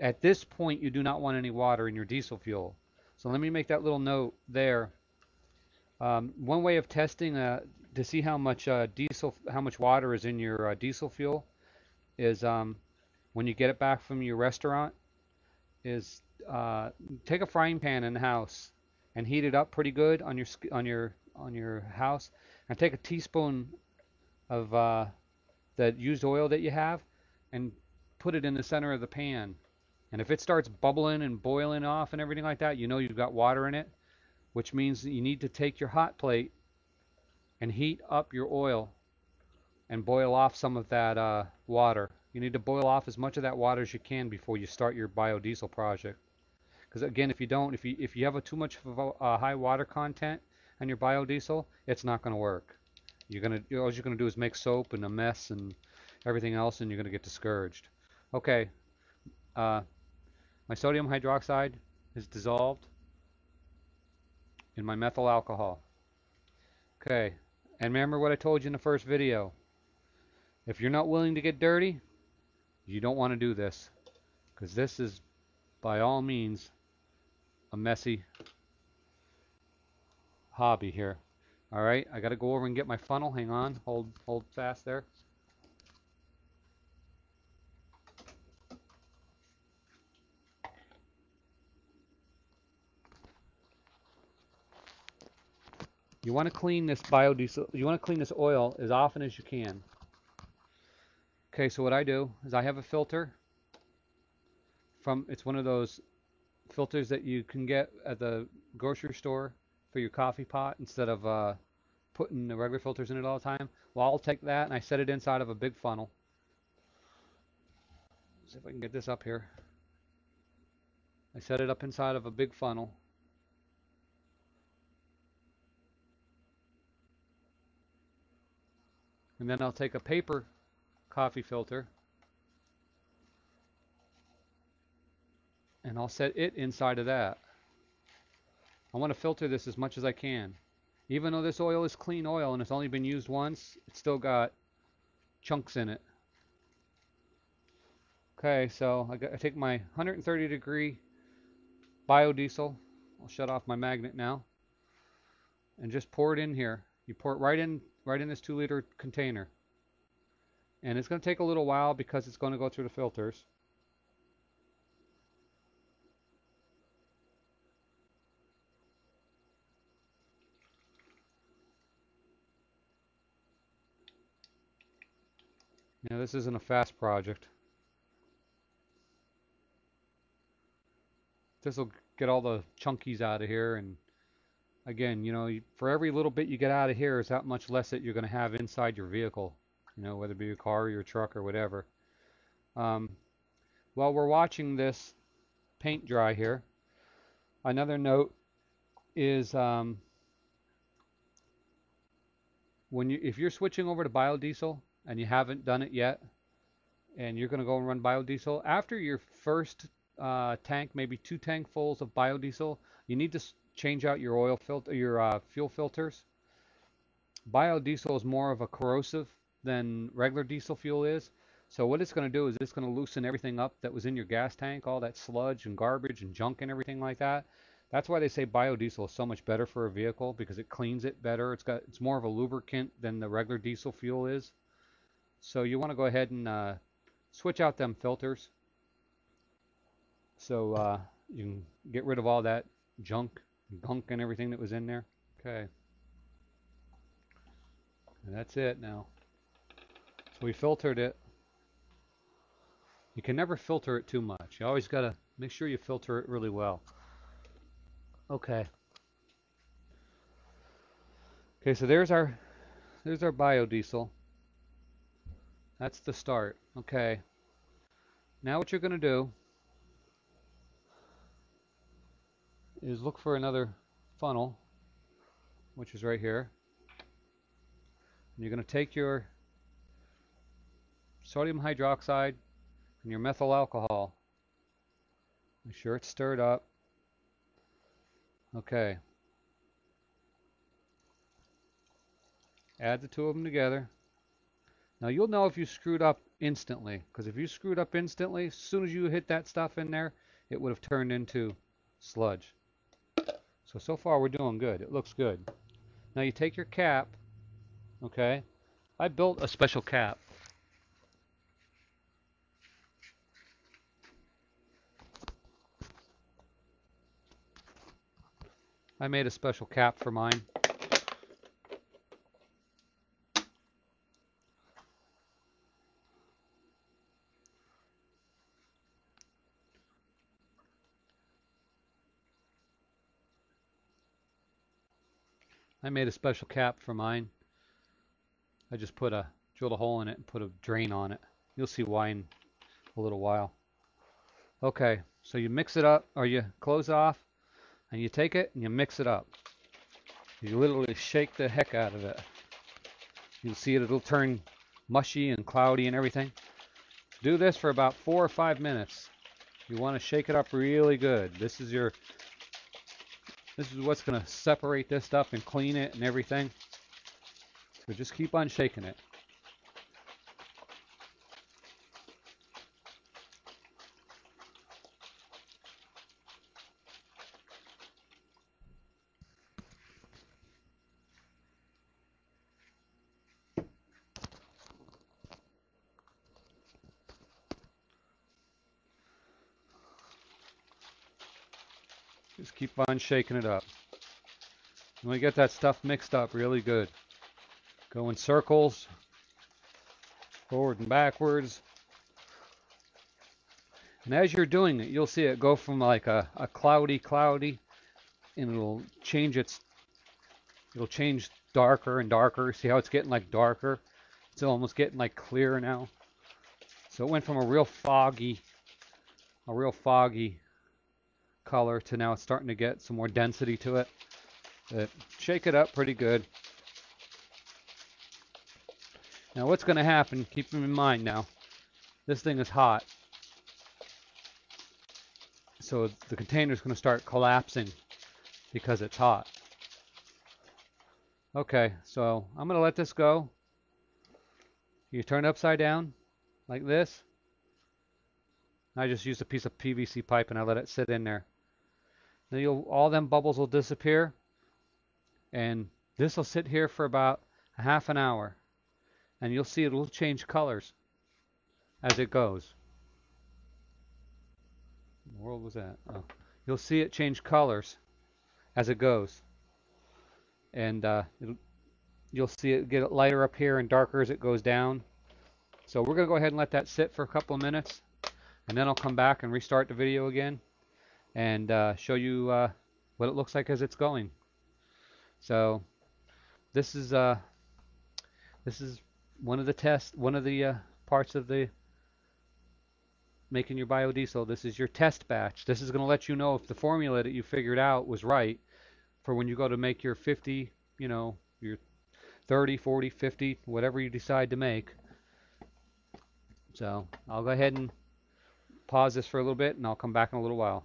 at this point you do not want any water in your diesel fuel. So let me make that little note there. Um, one way of testing uh, to see how much uh, diesel, how much water is in your uh, diesel fuel, is um, when you get it back from your restaurant, is uh, take a frying pan in the house and heat it up pretty good on your on your on your house, and take a teaspoon of uh, that used oil that you have, and put it in the center of the pan. And if it starts bubbling and boiling off and everything like that, you know you've got water in it, which means you need to take your hot plate and heat up your oil and boil off some of that uh, water. You need to boil off as much of that water as you can before you start your biodiesel project. Because again, if you don't, if you if you have a too much of a, high water content on your biodiesel, it's not going to work. You're gonna all you're gonna do is make soap and a mess and everything else, and you're gonna get discouraged. Okay, uh, my sodium hydroxide is dissolved in my methyl alcohol. Okay, and remember what I told you in the first video. If you're not willing to get dirty, you don't want to do this. Because this is, by all means, a messy hobby here. All right, I got to go over and get my funnel. Hang on, hold hold fast there. You want to clean this biodiesel, you want to clean this oil as often as you can. Okay, so what I do is I have a filter from, it's one of those filters that you can get at the grocery store for your coffee pot instead of uh, putting the regular filters in it all the time. Well, I'll take that and I set it inside of a big funnel. Let's see if I can get this up here. I set it up inside of a big funnel. And then I'll take a paper coffee filter and I'll set it inside of that. I want to filter this as much as I can. Even though this oil is clean oil and it's only been used once, it's still got chunks in it. Okay, so I, got, I take my 130 degree biodiesel. I'll shut off my magnet now. And just pour it in here. You pour it right in right in this two liter container. And it's going to take a little while because it's going to go through the filters. Now this isn't a fast project. This will get all the chunkies out of here and again, you know, for every little bit you get out of here is that much less that you're going to have inside your vehicle, you know, whether it be your car or your truck or whatever. Um, while we're watching this paint dry here, another note is um, when you if you're switching over to biodiesel and you haven't done it yet, and you're going to go and run biodiesel after your first uh, tank, maybe two tankfuls of biodiesel, you need to change out your oil filter, your uh, fuel filters. Biodiesel is more of a corrosive than regular diesel fuel is. So what it's going to do is it's going to loosen everything up that was in your gas tank, all that sludge and garbage and junk and everything like that. That's why they say biodiesel is so much better for a vehicle because it cleans it better. It's got it's more of a lubricant than the regular diesel fuel is. So you want to go ahead and uh, switch out them filters so uh, you can get rid of all that junk Hmm. gunk and everything that was in there. Okay. And that's it now. So we filtered it. You can never filter it too much. You always got to make sure you filter it really well. Okay. Okay, so there's our there's our biodiesel. That's the start. Okay. Now what you're going to do is look for another funnel, which is right here. And you're going to take your sodium hydroxide and your methyl alcohol. Make sure it's stirred up. Okay. Add the two of them together. Now you'll know if you screwed up instantly, because if you screwed up instantly, as soon as you hit that stuff in there, it would have turned into sludge. So, so far we're doing good. It looks good. Now you take your cap, okay? I built a special cap. I made a special cap for mine. I made a special cap for mine. I just put a drilled a hole in it and put a drain on it. You'll see why in a little while. Okay, so you mix it up or you close it off and you take it and you mix it up. You literally shake the heck out of it. You'll see it, it'll turn mushy and cloudy and everything. Do this for about four or five minutes. You want to shake it up really good. This is your this is what's going to separate this stuff and clean it and everything. So just keep on shaking it. Just keep on shaking it up. And we get that stuff mixed up really good. Go in circles, forward and backwards. And as you're doing it, you'll see it go from like a, a cloudy, cloudy, and it'll change its, it'll change darker and darker. See how it's getting like darker? It's almost getting like clear now. So it went from a real foggy, a real foggy color to now it's starting to get some more density to it. But shake it up pretty good. Now what's going to happen, keep in mind now, this thing is hot. So the container is going to start collapsing because it's hot. Okay, so I'm going to let this go. You turn it upside down like this. I just used a piece of PVC pipe and I let it sit in there. Then you'll all them bubbles will disappear and this will sit here for about a half an hour and you'll see it will change colors as it goes. What world was that? Oh. You'll see it change colors as it goes. And uh, you'll see it get lighter up here and darker as it goes down. So we're going to go ahead and let that sit for a couple of minutes. And then I'll come back and restart the video again and uh, show you uh, what it looks like as it's going. So this is uh, this is one of the tests, one of the uh, parts of the making your biodiesel. This is your test batch. This is going to let you know if the formula that you figured out was right for when you go to make your 50, you know, your 30, 40, 50, whatever you decide to make. So I'll go ahead and pause this for a little bit and I'll come back in a little while.